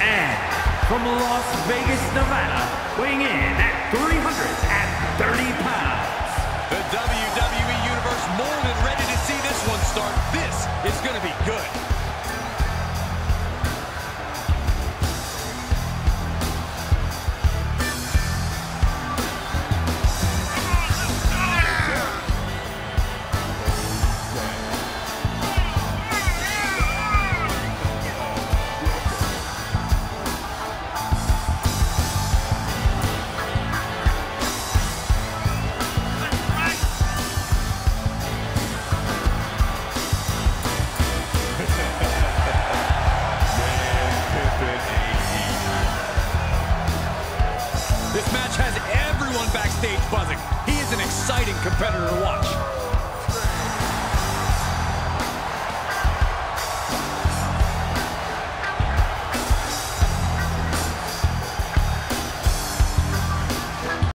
And from Las Vegas, Nevada, weighing in This match has everyone backstage buzzing. He is an exciting competitor to watch.